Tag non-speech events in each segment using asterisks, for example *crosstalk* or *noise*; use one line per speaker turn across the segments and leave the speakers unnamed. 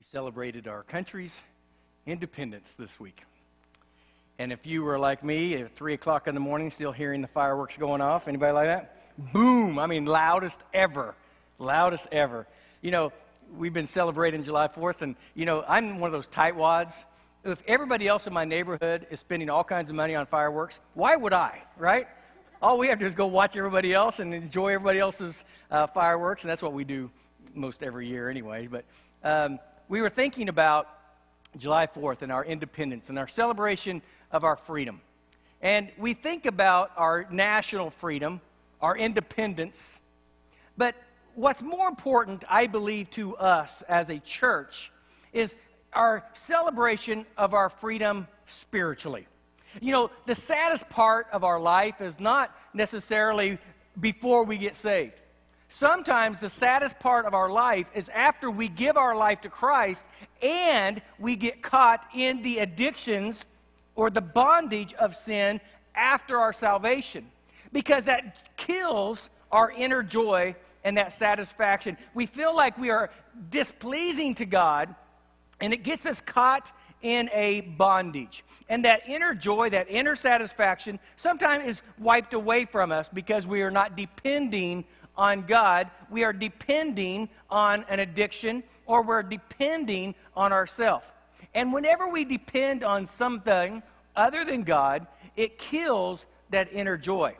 We celebrated our country's independence this week. And if you were like me at 3 o'clock in the morning still hearing the fireworks going off, anybody like that? Boom! I mean, loudest ever. Loudest ever. You know, we've been celebrating July 4th, and, you know, I'm one of those tightwads. If everybody else in my neighborhood is spending all kinds of money on fireworks, why would I, right? All we have to do is go watch everybody else and enjoy everybody else's uh, fireworks, and that's what we do most every year anyway. But um, we were thinking about July 4th and our independence and our celebration of our freedom. And we think about our national freedom, our independence. But what's more important, I believe, to us as a church is our celebration of our freedom spiritually. You know, the saddest part of our life is not necessarily before we get saved. Sometimes the saddest part of our life is after we give our life to Christ and we get caught in the addictions or the bondage of sin after our salvation. Because that kills our inner joy and that satisfaction. We feel like we are displeasing to God and it gets us caught in a bondage. And that inner joy, that inner satisfaction, sometimes is wiped away from us because we are not depending on God, we are depending on an addiction or we're depending on ourselves. And whenever we depend on something other than God, it kills that inner joy,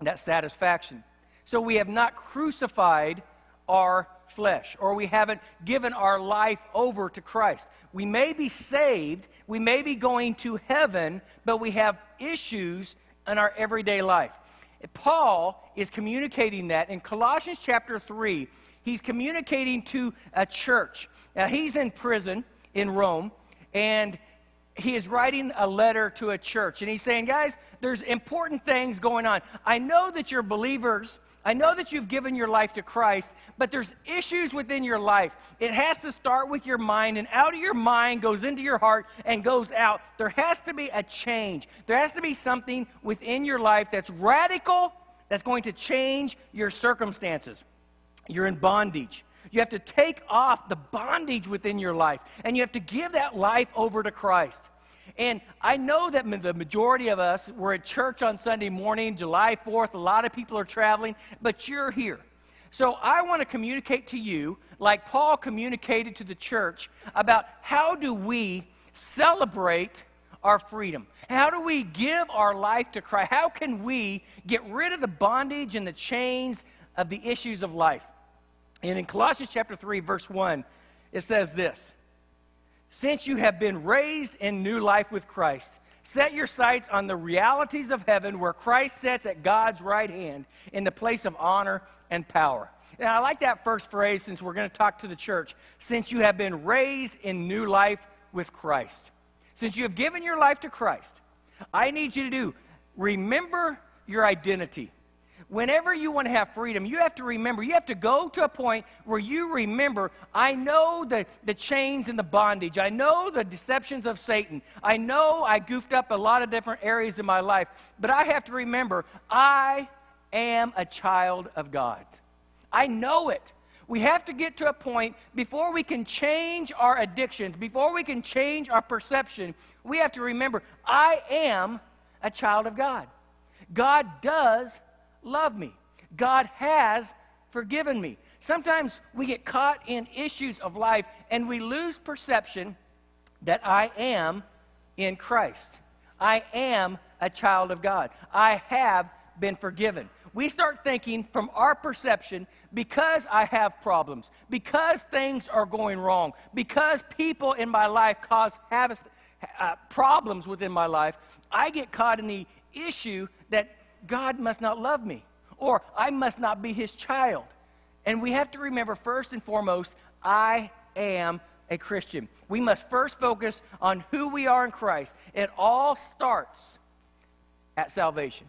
that satisfaction. So we have not crucified our flesh, or we haven't given our life over to Christ. We may be saved, we may be going to heaven, but we have issues in our everyday life. Paul is communicating that in Colossians chapter 3. He's communicating to a church. Now, he's in prison in Rome, and he is writing a letter to a church. And he's saying, guys, there's important things going on. I know that you're believers. I know that you've given your life to Christ, but there's issues within your life. It has to start with your mind, and out of your mind goes into your heart and goes out. There has to be a change. There has to be something within your life that's radical, that's going to change your circumstances. You're in bondage. You have to take off the bondage within your life, and you have to give that life over to Christ. And I know that the majority of us were at church on Sunday morning, July 4th. A lot of people are traveling, but you're here. So I want to communicate to you, like Paul communicated to the church, about how do we celebrate our freedom? How do we give our life to Christ? How can we get rid of the bondage and the chains of the issues of life? And in Colossians chapter 3, verse 1, it says this since you have been raised in new life with Christ, set your sights on the realities of heaven where Christ sits at God's right hand in the place of honor and power. And I like that first phrase since we're going to talk to the church. Since you have been raised in new life with Christ. Since you have given your life to Christ, I need you to do remember your identity whenever you want to have freedom, you have to remember, you have to go to a point where you remember, I know the, the chains and the bondage. I know the deceptions of Satan. I know I goofed up a lot of different areas in my life. But I have to remember, I am a child of God. I know it. We have to get to a point before we can change our addictions, before we can change our perception, we have to remember, I am a child of God. God does love me. God has forgiven me. Sometimes we get caught in issues of life and we lose perception that I am in Christ. I am a child of God. I have been forgiven. We start thinking from our perception because I have problems, because things are going wrong, because people in my life cause have, uh, problems within my life, I get caught in the issue that God must not love me, or I must not be his child. And we have to remember, first and foremost, I am a Christian. We must first focus on who we are in Christ. It all starts at salvation.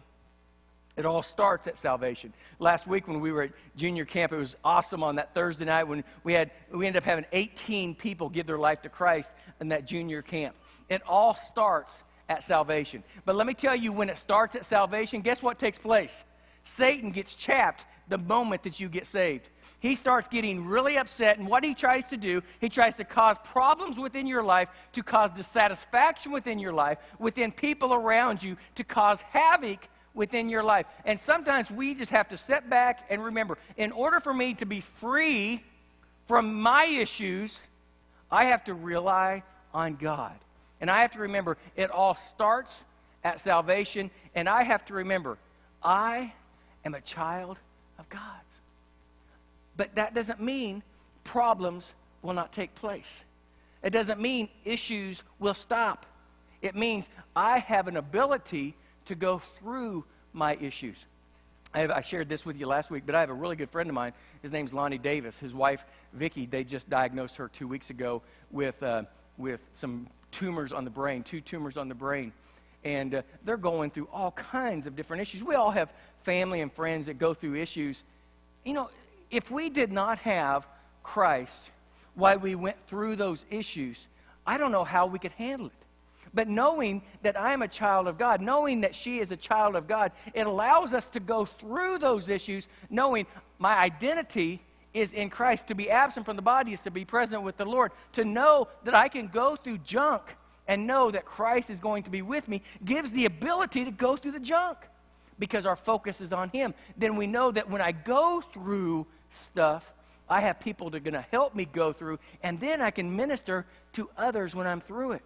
It all starts at salvation. Last week when we were at junior camp, it was awesome on that Thursday night when we had we ended up having 18 people give their life to Christ in that junior camp. It all starts at salvation. But let me tell you, when it starts at salvation, guess what takes place? Satan gets chapped the moment that you get saved. he starts getting really upset. And what he tries to do, he tries to cause problems within your life, to cause dissatisfaction within your life, within people around you, to cause havoc within your life. And sometimes we just have to step back and remember in order for me to be free from my issues, I have to rely on God. And I have to remember it all starts at salvation. And I have to remember I am a child of God's. But that doesn't mean problems will not take place. It doesn't mean issues will stop. It means I have an ability to go through my issues. I, have, I, shared this with you last week, but I have a really good friend of mine. His name's Lonnie Davis. His wife, Vicki, they just diagnosed her two weeks ago with, uh, with some tumors on the brain, two tumors on the brain. And uh, they're going through all kinds of different issues. We all have family and friends that go through issues. You know, if we did not have Christ while we went through those issues, I don't know how we could handle it. But knowing that I'm a child of God, knowing that she is a child of God, it allows us to go through those issues knowing my identity is in Christ. To be absent from the body is to be present with the Lord. To know that I can go through junk and know that Christ is going to be with me gives the ability to go through the junk because our focus is on Him. Then we know that when I go through stuff, I have people that are going to help me go through, and then I can minister to others when I'm through it.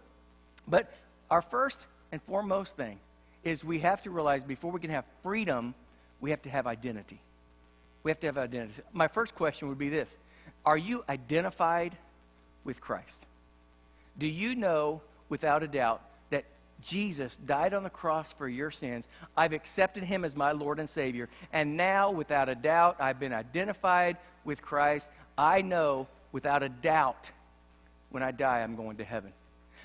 But our first and foremost thing is we have to realize before we can have freedom, we have to have identity. We have to have identity. My first question would be this Are you identified with Christ? Do you know without a doubt that Jesus died on the cross for your sins? I've accepted him as my Lord and Savior. And now, without a doubt, I've been identified with Christ. I know without a doubt when I die, I'm going to heaven.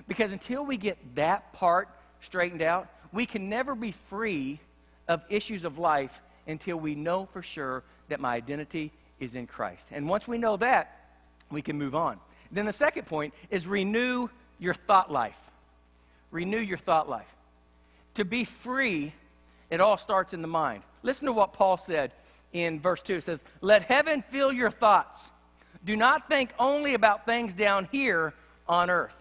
Because until we get that part straightened out, we can never be free of issues of life until we know for sure that my identity is in Christ. And once we know that, we can move on. Then the second point is renew your thought life. Renew your thought life. To be free, it all starts in the mind. Listen to what Paul said in verse 2. It says, Let heaven fill your thoughts. Do not think only about things down here on earth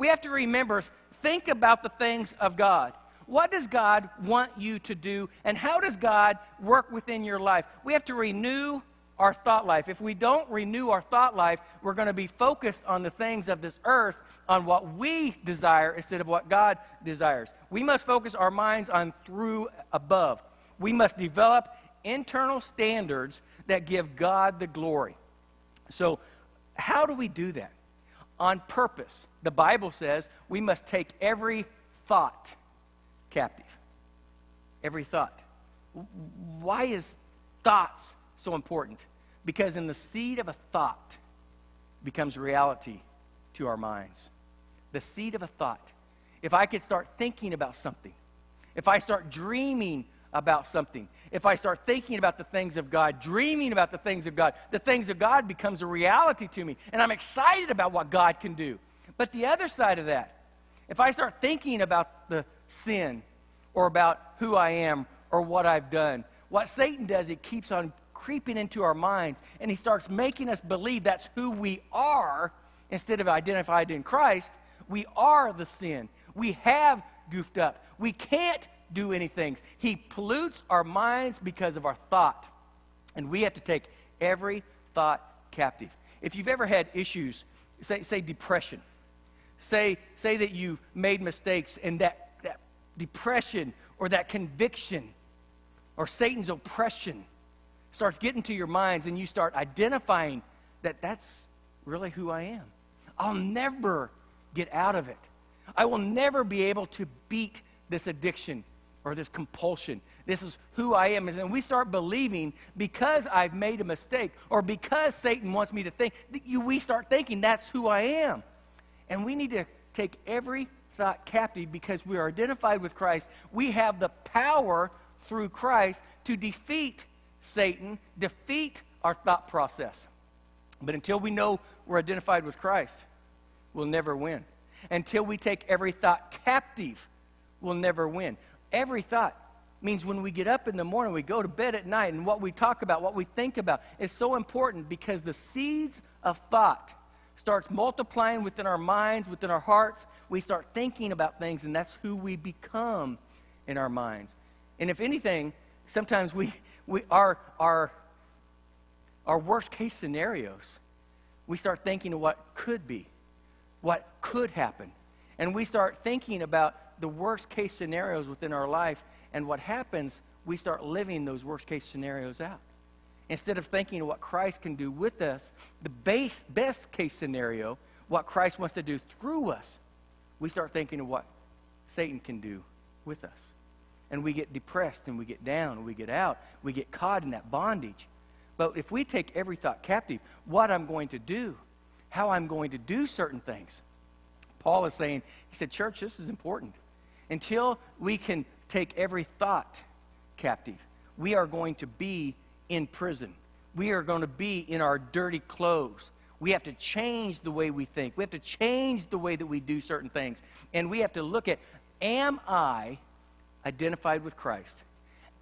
we have to remember think about the things of God. What does God want you to do, and how does God work within your life? We have to renew our thought life. If we don't renew our thought life, we're going to be focused on the things of this earth, on what we desire instead of what God desires. We must focus our minds on through above. We must develop internal standards that give God the glory. So, how do we do that? on purpose. The Bible says we must take every thought captive. Every thought. Why is thoughts so important? Because in the seed of a thought becomes reality to our minds. The seed of a thought. If I could start thinking about something, if I start dreaming about something, if I start thinking about the things of God, dreaming about the things of God, the things of God becomes a reality to me. And I'm excited about what God can do. But the other side of that, if I start thinking about the sin or about who I am or what I've done, what Satan does, he keeps on creeping into our minds and he starts making us believe that's who we are instead of identified in Christ. We are the sin. We have goofed up. We can't do anything. He pollutes our minds because of our thought. And we have to take every thought captive. If you've ever had issues, say, say depression, say, say that you made mistakes and that, that depression or that conviction or Satan's oppression starts getting to your minds and you start identifying that that's really who I am. I'll never get out of it. I will never be able to beat this addiction or this compulsion. This is who I am. And we start believing because I've made a mistake or because Satan wants me to think, we start thinking that's who I am. And we need to take every thought captive because we are identified with Christ. We have the power through Christ to defeat Satan, defeat our thought process. But until we know we're identified with Christ, we'll never win. Until we take every thought captive, we'll never win. Every thought. means when we get up in the morning, we go to bed at night, and what we talk about, what we think about, is so important because the seeds of thought starts multiplying within our minds, within our hearts. We start thinking about things, and that's who we become in our minds. And if anything, sometimes we, we our, our, our worst case scenarios, we start thinking of what could be, what could happen. And we start thinking about the worst case scenarios within our life. And what happens, we start living those worst case scenarios out. Instead of thinking of what Christ can do with us, the base, best case scenario, what Christ wants to do through us, we start thinking of what Satan can do with us. And we get depressed and we get down and we get out. We get caught in that bondage. But if we take every thought captive, what I'm going to do, how I'm going to do certain things, Paul is saying, he said, Church, this is important. Until we can take every thought captive, we are going to be in prison. We are going to be in our dirty clothes. We have to change the way we think. We have to change the way that we do certain things. And we have to look at am I identified with Christ?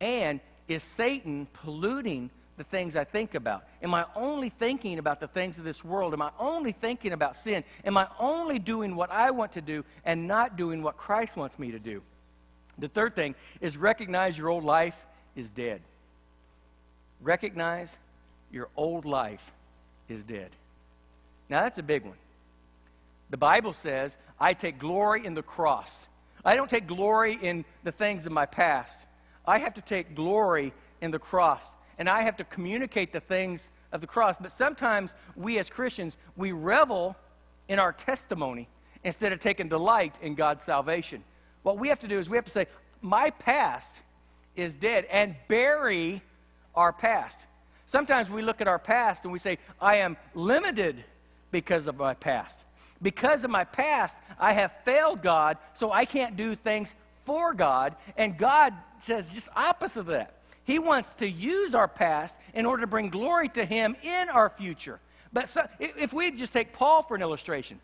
And is Satan polluting the things I think about? Am I only thinking about the things of this world? Am I only thinking about sin? Am I only doing what I want to do and not doing what Christ wants me to do? The third thing is recognize your old life is dead. Recognize your old life is dead. Now, that's a big one. The Bible says, I take glory in the cross. I don't take glory in the things of my past. I have to take glory in the cross and I have to communicate the things of the cross. But sometimes we as Christians, we revel in our testimony instead of taking delight in God's salvation. What we have to do is we have to say, My past is dead, and bury our past. Sometimes we look at our past and we say, I am limited because of my past. Because of my past, I have failed God, so I can't do things for God. And God says just opposite of that. He wants to use our past in order to bring glory to Him in our future. But so, if we just take Paul for an illustration,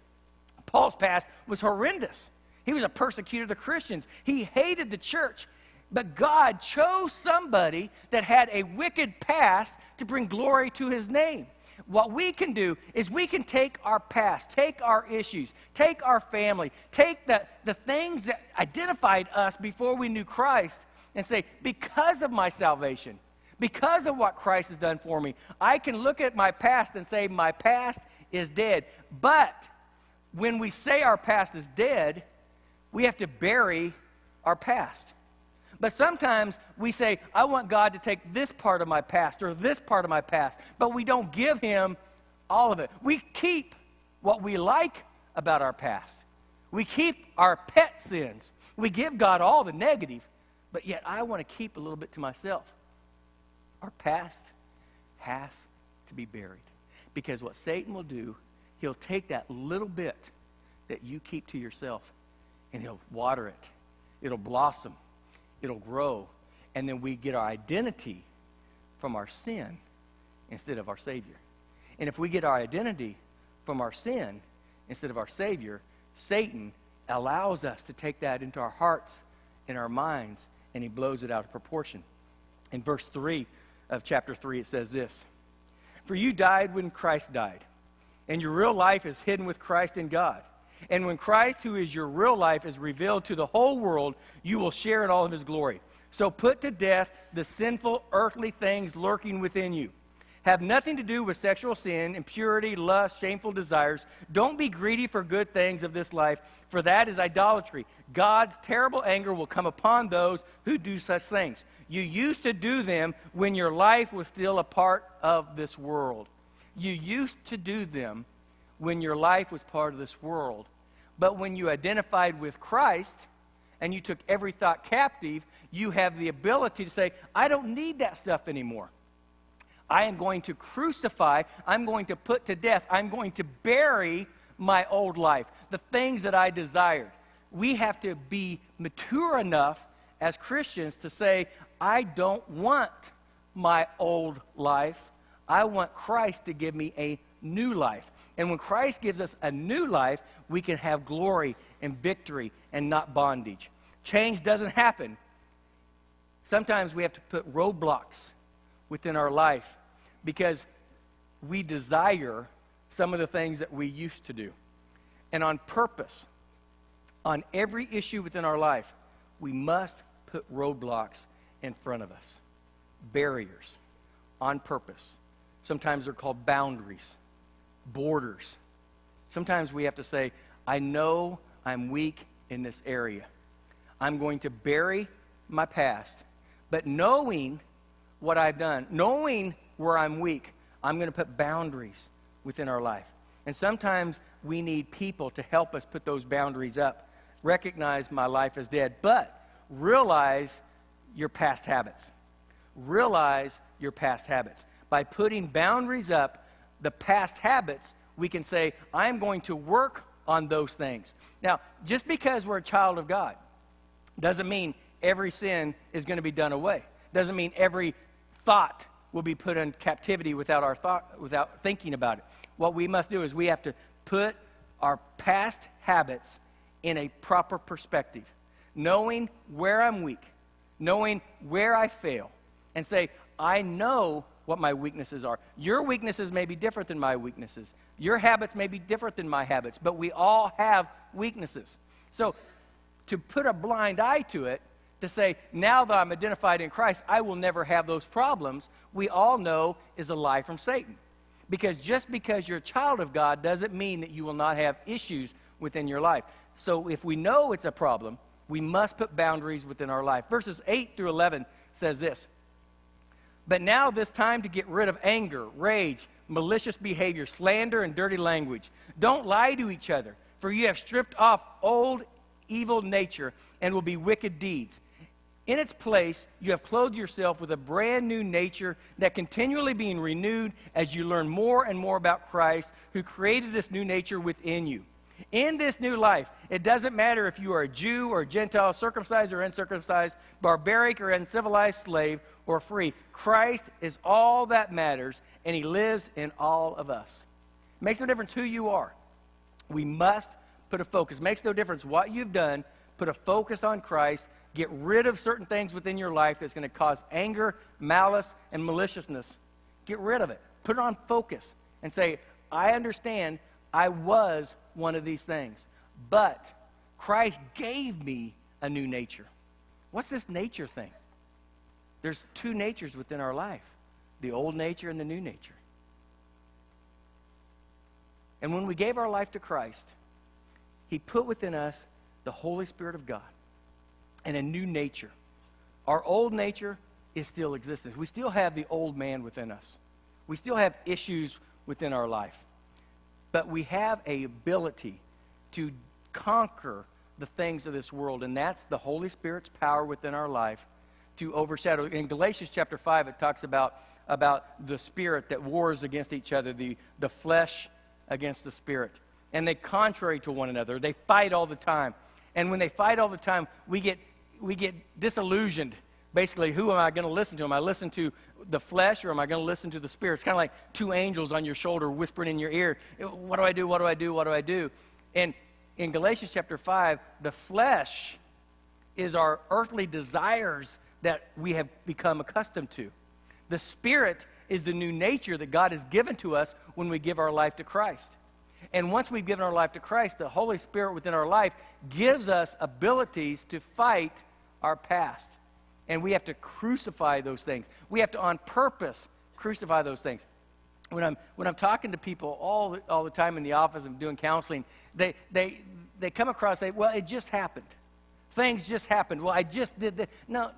Paul's past was horrendous. He was a persecutor of the Christians. He hated the church. But God chose somebody that had a wicked past to bring glory to his name. What we can do is we can take our past, take our issues, take our family, take the, the things that identified us before we knew Christ, and say, because of my salvation, because of what Christ has done for me, I can look at my past and say, my past is dead. But when we say our past is dead, we have to bury our past. But sometimes we say, I want God to take this part of my past or this part of my past, but we don't give Him all of it. We keep what we like about our past, we keep our pet sins. We give God all the negative, but yet I want to keep a little bit to myself. Our past has to be buried. Because what Satan will do, he'll take that little bit that you keep to yourself and he'll water it. It'll blossom, it'll grow, and then we get our identity from our sin instead of our Savior. And if we get our identity from our sin instead of our Savior, Satan allows us to take that into our hearts and our minds and he blows it out of proportion. In verse 3 of chapter 3, it says this For you died when Christ died, and your real life is hidden with Christ in God. And when Christ, who is your real life, is revealed to the whole world, you will share in all of his glory. So put to death the sinful earthly things lurking within you have nothing to do with sexual sin, impurity, lust, shameful desires. Don't be greedy for good things of this life, for that is idolatry. God's terrible anger will come upon those who do such things. You used to do them when your life was still a part of this world. You used to do them when your life was part of this world. But when you identified with Christ and you took every thought captive, you have the ability to say, I don't need that stuff anymore. I am going to crucify, I'm going to put to death, I'm going to bury my old life, the things that I desired. We have to be mature enough as Christians to say, I don't want my old life. I want Christ to give me a new life. And when Christ gives us a new life, we can have glory and victory and not bondage. Change doesn't happen Sometimes we have to put roadblocks within our life because we desire some of the things that we used to do. And on purpose, on every issue within our life, we must put roadblocks in front of us, barriers, on purpose. Sometimes they're called boundaries, borders. Sometimes we have to say, I know I'm weak in this area. I'm going to bury my past. But knowing what I've done, knowing where I'm weak, I'm going to put boundaries within our life. And sometimes we need people to help us put those boundaries up. Recognize my life is dead, but realize your past habits. Realize your past habits. By putting boundaries up, the past habits, we can say, I'm going to work on those things. Now, just because we're a child of God doesn't mean every sin is going to be done away. Doesn't mean every thought will be put in captivity without our thought without thinking about it. What we must do is we have to put our past habits in a proper perspective, knowing where I'm weak, knowing where I fail, and say, I know what my weaknesses are. Your weaknesses may be different than my weaknesses. Your habits may be different than my habits, but we all have weaknesses. So to put a blind eye to it, to say, now that I'm identified in Christ, I will never have those problems, we all know is a lie from Satan. Because just because you're a child of God doesn't mean that you will not have issues within your life. So if we know it's a problem, we must put boundaries within our life. Verses 8 through 11 says this But now this time to get rid of anger, rage, malicious behavior, slander, and dirty language. Don't lie to each other, for you have stripped off old evil nature and will be wicked deeds. In its place, you have clothed yourself with a brand new nature that continually being renewed as you learn more and more about Christ, who created this new nature within you. In this new life, it doesn't matter if you are a Jew or a Gentile, circumcised or uncircumcised, barbaric or uncivilized slave or free. Christ is all that matters, and He lives in all of us. It makes no difference who you are. We must put a focus. It makes no difference what you've done. Put a focus on Christ. Get rid of certain things within your life that's going to cause anger, malice, and maliciousness. Get rid of it. Put it on focus and say, I understand I was one of these things, but Christ gave me a new nature. What's this nature thing? There's two natures within our life the old nature and the new nature. And when we gave our life to Christ, he put within us the Holy Spirit of God and a new nature. Our old nature is still existent. We still have the old man within us. We still have issues within our life. But we have a ability to conquer the things of this world, and that's the Holy Spirit's power within our life to overshadow. In Galatians chapter 5, it talks about, about the spirit that wars against each other, the, the flesh against the spirit and they contrary to one another. They fight all the time. And when they fight all the time, we get, we get disillusioned. Basically, who am I going to listen to? Am I listen to the flesh or am I going to listen to the spirit? It's kind of like two angels on your shoulder whispering in your ear, eh, What do I do? What do I do? What do I do? And in Galatians chapter 5, the flesh is our earthly desires that we have become accustomed to. The spirit is the new nature that God has given to us when we give our life to Christ. And once we've given our life to Christ, the Holy Spirit within our life gives us abilities to fight our past. And we have to crucify those things. We have to, on purpose, crucify those things. When I'm, when I'm talking to people all the, all the time in the office and doing counseling, they, they, they come across, say, well, it just happened. Things just happened. Well, I just did that. No,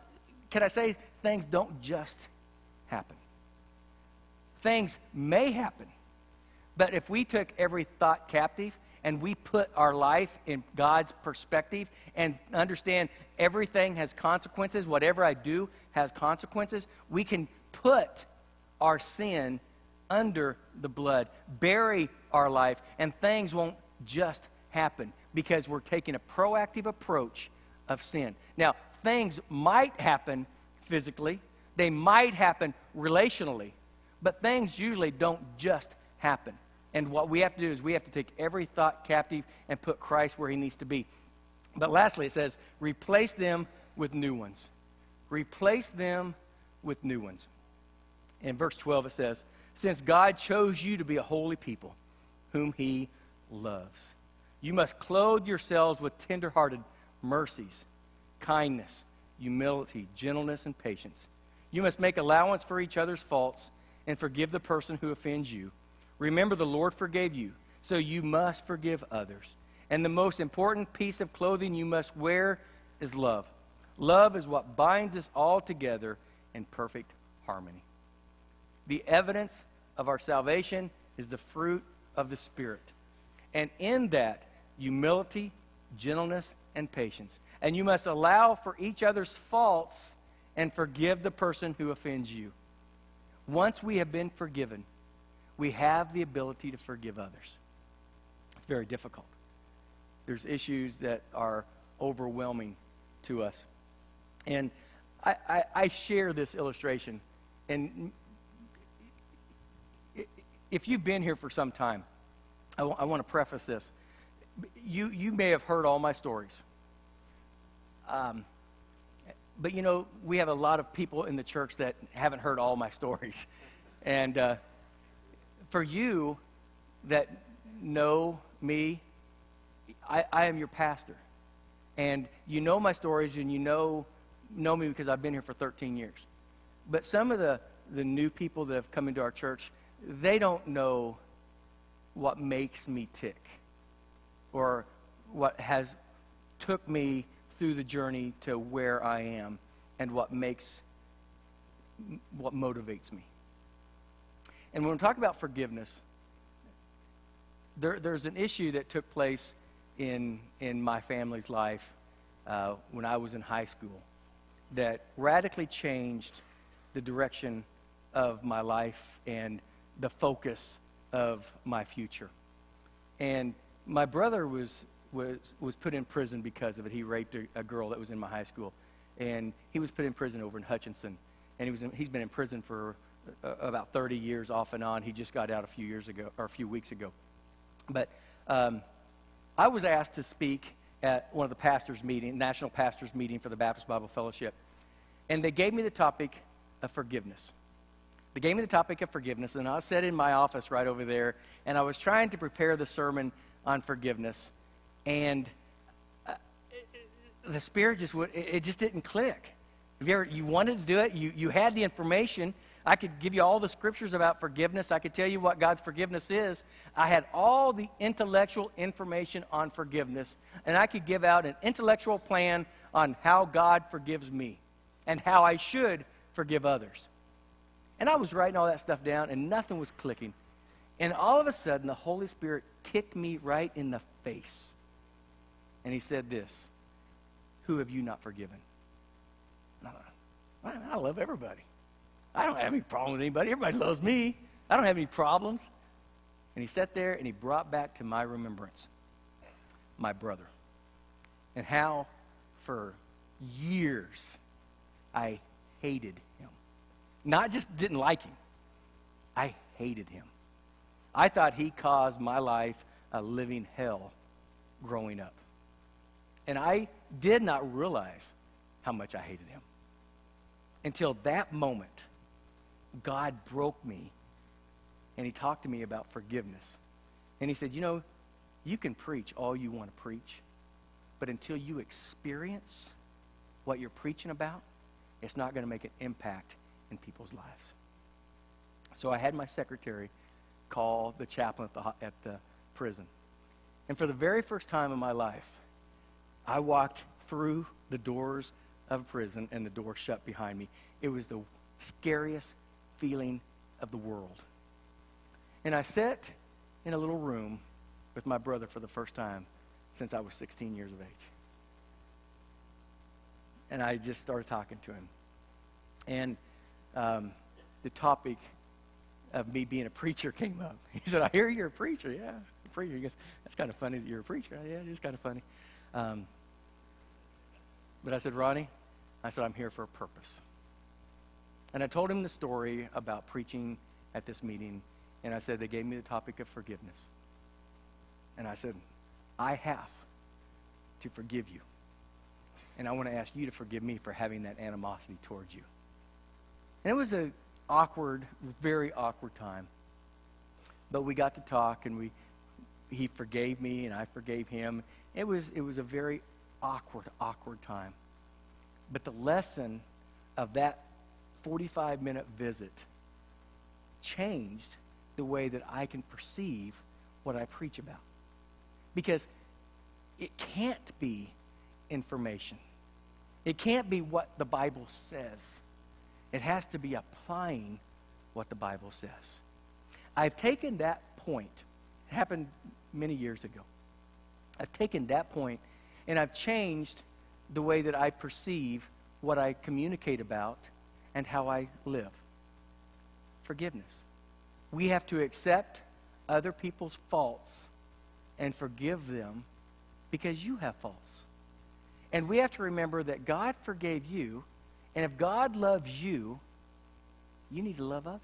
can I say things don't just happen? Things may happen. But if we took every thought captive and we put our life in God's perspective and understand everything has consequences, whatever I do has consequences, we can put our sin under the blood, bury our life, and things won't just happen because we're taking a proactive approach of sin. Now, things might happen physically, they might happen relationally, but things usually don't just happen. And what we have to do is we have to take every thought captive and put Christ where he needs to be. But lastly, it says, replace them with new ones. replace them with new ones. In verse 12, it says, Since God chose you to be a holy people, whom he loves, you must clothe yourselves with tenderhearted mercies, kindness, humility, gentleness, and patience. You must make allowance for each other's faults and forgive the person who offends you. Remember, the Lord forgave you, so you must forgive others. And the most important piece of clothing you must wear is love. Love is what binds us all together in perfect harmony. The evidence of our salvation is the fruit of the Spirit. And in that, humility, gentleness, and patience. And you must allow for each other's faults and forgive the person who offends you. Once we have been forgiven, we have the ability to forgive others. It's very difficult. There's issues that are overwhelming to us. And I, I, I share this illustration. And if you've been here for some time, I, w- I want to preface this. You, you may have heard all my stories. Um, but you know, we have a lot of people in the church that haven't heard all my stories. And uh, for you that know me, I, I am your pastor. And you know my stories and you know, know me because I've been here for 13 years. But some of the, the new people that have come into our church, they don't know what makes me tick or what has took me through the journey to where I am and what makes what motivates me. And when we talk about forgiveness, there, there's an issue that took place in, in my family's life uh, when I was in high school that radically changed the direction of my life and the focus of my future. And my brother was, was, was put in prison because of it. He raped a, a girl that was in my high school. And he was put in prison over in Hutchinson. And he was in, he's been in prison for uh, about 30 years off and on. He just got out a few years ago, or a few weeks ago. But um, I was asked to speak at one of the pastors' meeting, national pastors' meeting for the Baptist Bible Fellowship. And they gave me the topic of forgiveness. They gave me the topic of forgiveness, and I sat in my office right over there, and I was trying to prepare the sermon on forgiveness. And uh, the Spirit just would, it, just didn't click. If you, ever, you wanted to do it, you, you had the information, I could give you all the scriptures about forgiveness. I could tell you what God's forgiveness is. I had all the intellectual information on forgiveness, and I could give out an intellectual plan on how God forgives me and how I should forgive others. And I was writing all that stuff down, and nothing was clicking. And all of a sudden, the Holy Spirit kicked me right in the face. And He said, This Who have you not forgiven? I, I love everybody. I don't have any problem with anybody. Everybody loves me. I don't have any problems. And he sat there and he brought back to my remembrance my brother and how for years I hated him. Not just didn't like him, I hated him. I thought he caused my life a living hell growing up. And I did not realize how much I hated him until that moment God broke me and he talked to me about forgiveness. And he said, You know, you can preach all you want to preach, but until you experience what you're preaching about, it's not going to make an impact in people's lives. So I had my secretary call the chaplain at the, at the prison. And for the very first time in my life, I walked through the doors of prison and the door shut behind me. It was the scariest feeling of the world. And I sat in a little room with my brother for the first time since I was 16 years of age. And I just started talking to him. And um, the topic of me being a preacher *laughs* came up. He said, I hear you're a preacher. Yeah, a preacher. He goes, That's kind of funny that you're a preacher. Yeah, it is kind of funny. Um, but I said, Ronnie, I said, I'm here for a purpose. And I told him the story about preaching at this meeting, and I said, they gave me the topic of forgiveness. And I said, I have to forgive you. And I want to ask you to forgive me for having that animosity towards you. And it was an awkward, very awkward time. But we got to talk, and we, he forgave me, and I forgave him. It was, it was a very awkward, awkward time. But the lesson of that 45 minute visit changed the way that I can perceive what I preach about. Because it can't be information, it can't be what the Bible says. It has to be applying what the Bible says. I've taken that point, it happened many years ago. I've taken that point and I've changed the way that I perceive what I communicate about and how I live. Forgiveness. We have to accept other people's faults and forgive them because you have faults. And we have to remember that God forgave you, and if God loves you, you need to love others.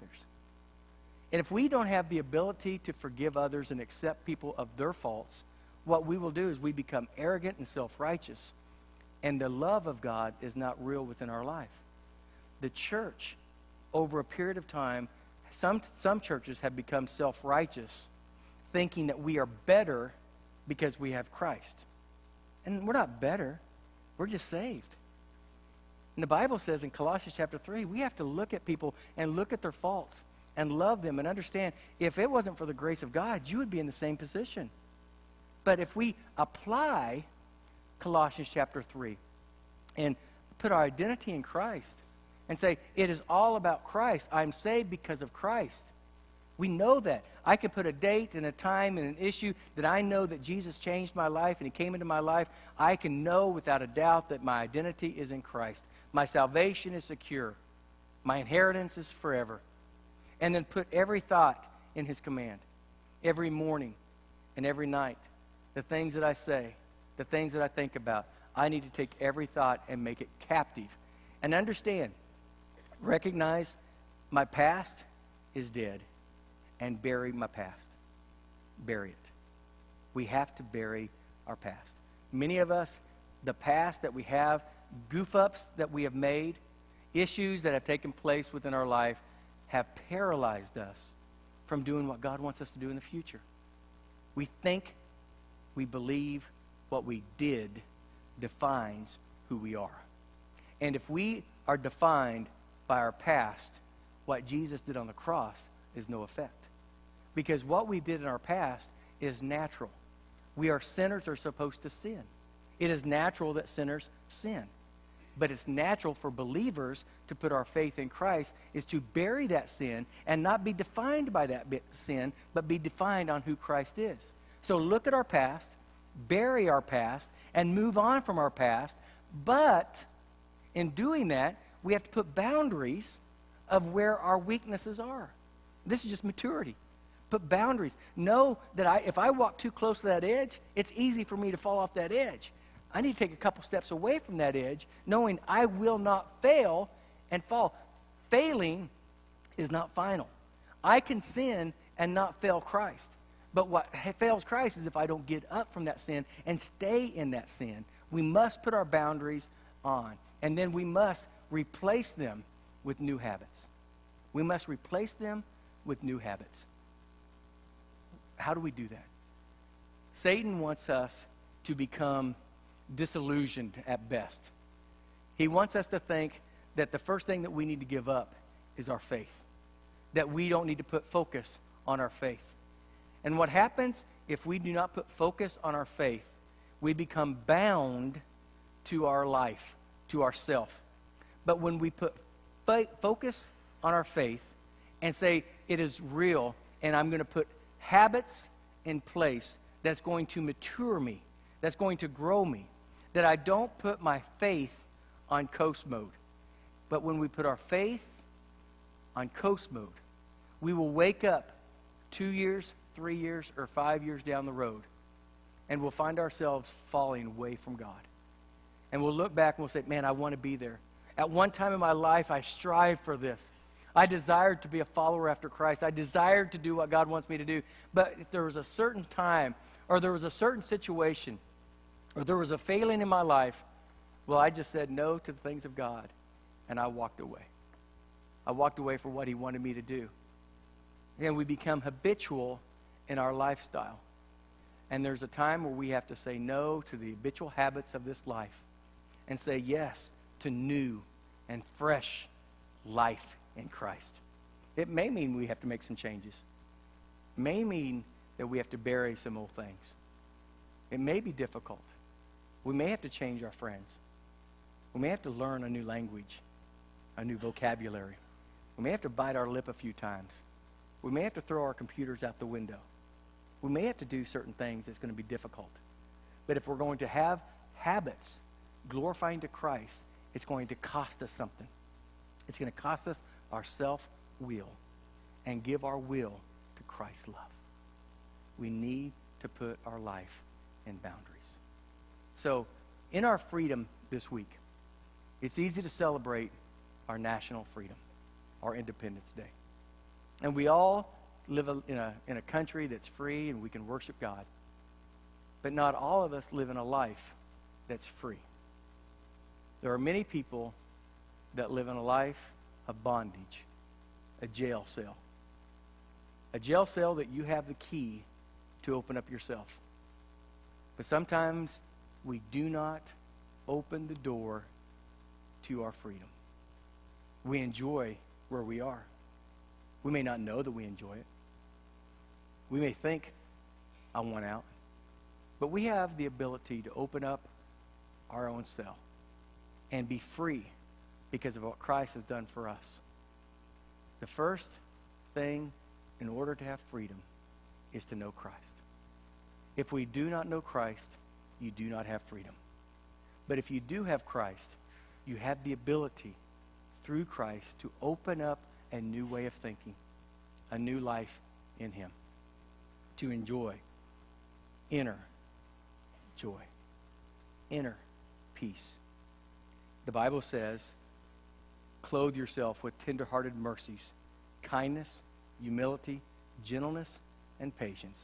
And if we don't have the ability to forgive others and accept people of their faults, what we will do is we become arrogant and self righteous, and the love of God is not real within our life. The church, over a period of time, some, some churches have become self righteous, thinking that we are better because we have Christ. And we're not better, we're just saved. And the Bible says in Colossians chapter 3, we have to look at people and look at their faults and love them and understand if it wasn't for the grace of God, you would be in the same position. But if we apply Colossians chapter 3 and put our identity in Christ and say, it is all about Christ, I'm saved because of Christ. We know that. I can put a date and a time and an issue that I know that Jesus changed my life and He came into my life. I can know without a doubt that my identity is in Christ. My salvation is secure. My inheritance is forever. And then put every thought in His command, every morning and every night the things that I say, the things that I think about. I need to take every thought and make it captive. And understand, recognize my past is dead and bury my past. Bury it. We have to bury our past. Many of us, the past that we have, goof ups that we have made, issues that have taken place within our life, have paralyzed us from doing what God wants us to do in the future. We think we believe what we did defines who we are. And if we are defined by our past, what Jesus did on the cross is no effect. Because what we did in our past is natural. We are sinners are supposed to sin. It is natural that sinners sin. But it's natural for believers to put our faith in Christ is to bury that sin and not be defined by that sin, but be defined on who Christ is. So look at our past, bury our past, and move on from our past. But in doing that, we have to put boundaries of where our weaknesses are. This is just maturity. Put boundaries. Know that I, if I walk too close to that edge, it's easy for me to fall off that edge. I need to take a couple steps away from that edge, knowing I will not fail and fall. Failing is not final. I can sin and not fail Christ. But what fails Christ is if I don't get up from that sin and stay in that sin. We must put our boundaries on. And then we must replace them with new habits. We must replace them with new habits. How do we do that? Satan wants us to become disillusioned at best. He wants us to think that the first thing that we need to give up is our faith, that we don't need to put focus on our faith. And what happens if we do not put focus on our faith? We become bound to our life, to ourself. But when we put focus on our faith and say, it is real, and I'm going to put habits in place that's going to mature me, that's going to grow me, that I don't put my faith on coast mode. But when we put our faith on coast mode, we will wake up two years, three years, or five years down the road, and we'll find ourselves falling away from God. And we'll look back and we'll say, Man, I want to be there. At one time in my life, I strived for this. I desired to be a follower after Christ. I desired to do what God wants me to do. But if there was a certain time, or there was a certain situation, or there was a failing in my life, Well, I just said no to the things of God, and I walked away. I walked away for what He wanted me to do. And we become habitual in our lifestyle. And there's a time where we have to say no to the habitual habits of this life and say yes to new and fresh life in Christ. It may mean we have to make some changes. It may mean that we have to bury some old things. It may be difficult. We may have to change our friends. We may have to learn a new language, a new vocabulary. We may have to bite our lip a few times. We may have to throw our computers out the window. We may have to do certain things that's going to be difficult. But if we're going to have habits glorifying to Christ, it's going to cost us something. It's going to cost us our self will and give our will to Christ's love. We need to put our life in boundaries. So, in our freedom this week, it's easy to celebrate our national freedom, our Independence Day. And we all live in a, in a country that's free and we can worship God. But not all of us live in a life that's free. There are many people that live in a life of bondage, a jail cell. A jail cell that you have the key to open up yourself. But sometimes we do not open the door to our freedom. We enjoy where we are. We may not know that we enjoy it. We may think, I want out. But we have the ability to open up our own cell and be free because of what Christ has done for us. The first thing in order to have freedom is to know Christ. If we do not know Christ, you do not have freedom. But if you do have Christ, you have the ability through Christ to open up a new way of thinking, a new life in Him, to enjoy inner joy, inner peace. The Bible says, clothe yourself with tenderhearted mercies, kindness, humility, gentleness, and patience.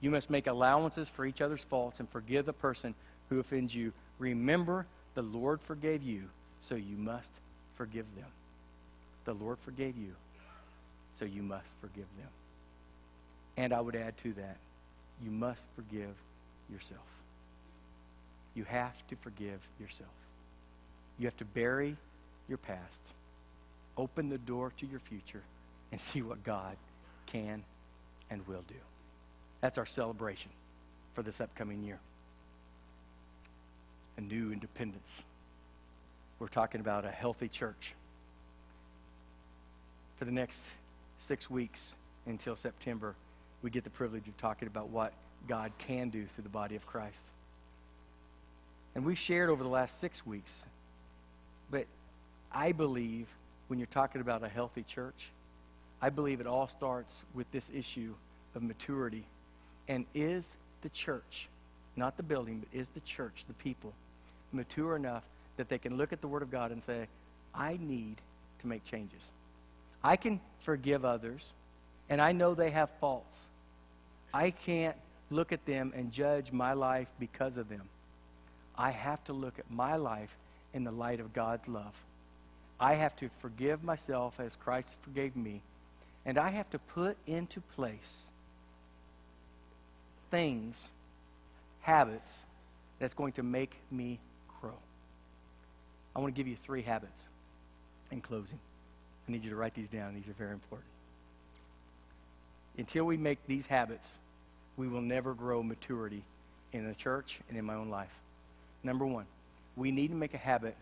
You must make allowances for each other's faults and forgive the person who offends you. Remember, the Lord forgave you, so you must forgive them. The Lord forgave you, so you must forgive them. And I would add to that, you must forgive yourself. You have to forgive yourself. You have to bury your past, open the door to your future, and see what God can and will do. That's our celebration for this upcoming year. A new independence. We're talking about a healthy church. For the next six weeks until September, we get the privilege of talking about what God can do through the body of Christ. And we've shared over the last six weeks, I believe when you're talking about a healthy church, I believe it all starts with this issue of maturity. And is the church, not the building, but is the church, the people, mature enough that they can look at the Word of God and say, I need to make changes. I can forgive others, and I know they have faults. I can't look at them and judge my life because of them. I have to look at my life in the light of God's love. I have to forgive myself as Christ forgave me and I have to put into place things, habits, that's going to make me grow. I want to give you three habits in closing. I need you to write these down. These are very important. Until we make these habits, we will never grow maturity in the church and in my own life. Number one, we need to make a habit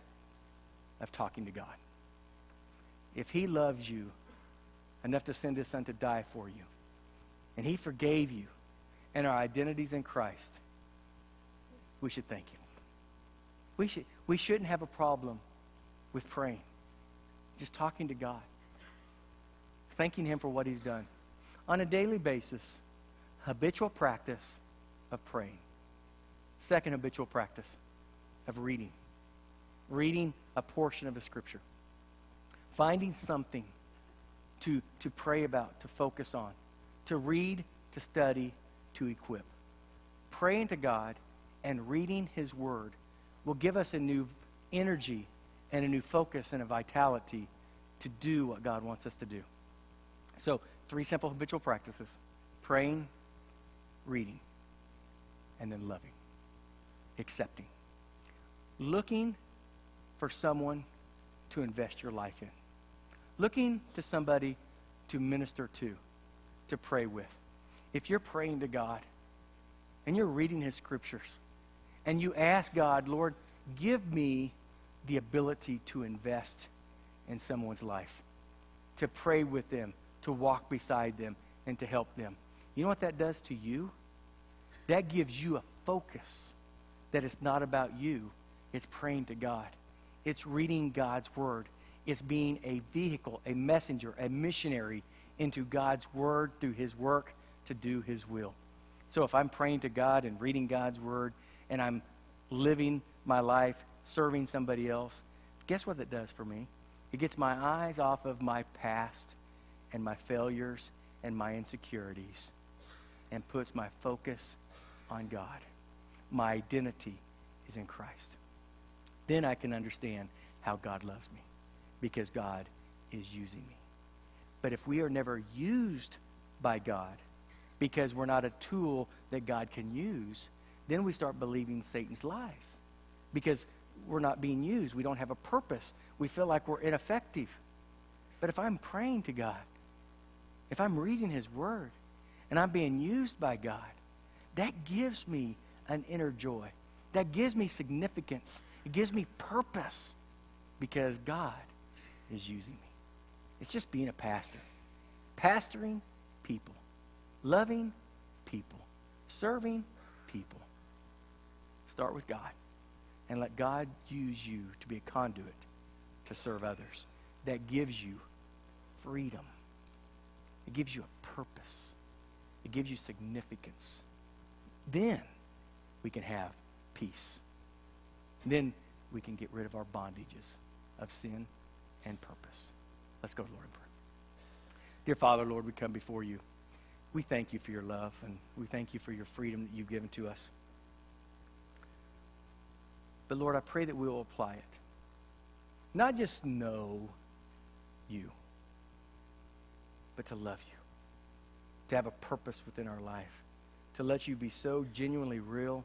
of talking to God. If He loves you, enough to send his son to die for you. And he forgave you. And our identities in Christ. We should thank him. We, should, we shouldn't have a problem with praying. Just talking to God. Thanking him for what he's done. On a daily basis, habitual practice of praying. Second habitual practice of reading. Reading a portion of the scripture. Finding something to, to pray about, to focus on, to read, to study, to equip. Praying to God and reading His Word will give us a new energy and a new focus and a vitality to do what God wants us to do. So, three simple habitual practices praying, reading, and then loving, accepting. Looking for someone to invest your life in, looking to somebody to minister to, to pray with. If you're praying to God and you're reading His scriptures and you ask God, Lord, give me the ability to invest in someone's life, to pray with them, to walk beside them, and to help them. You know what that does to you? That gives you a focus that it's not about you, it's praying to God, it's reading God's Word, it's being a vehicle, a messenger, a missionary into God's Word through His work to do His will. So if I'm praying to God and reading God's Word and I'm living my life serving somebody else, guess what that does for me? It gets my eyes off of my past and my failures and my insecurities and puts my focus on God. My identity is in Christ. Then I can understand how God loves me because God is using me. But if we are never used by God because we're not a tool that God can use, then we start believing Satan's lies because we're not being used. We don't have a purpose. We feel like we're ineffective. But if I'm praying to God, if I'm reading His Word, and I'm being used by God, that gives me an inner joy. That gives me significance. It gives me purpose because God is using me. It's just being a pastor. Pastoring people, loving people, serving people. Start with God and let God use you to be a conduit to serve others. That gives you freedom. It gives you a purpose. It gives you significance. Then we can have peace. Then we can get rid of our bondages of sin and purpose. Let's go to Lord in prayer. Dear Father, Lord, we come before you. We thank you for your love and we thank you for your freedom that you've given to us. But Lord, I pray that we will apply it. Not just know you, but to love you, to have a purpose within our life, to let you be so genuinely real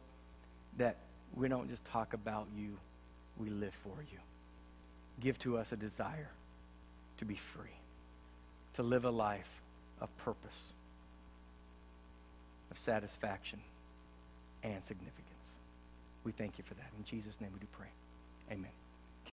that we don't just talk about you, we live for you. Give to us a desire to be free, to live a life of purpose, of satisfaction, and significance. We thank you for that. In Jesus' name we do pray. Amen.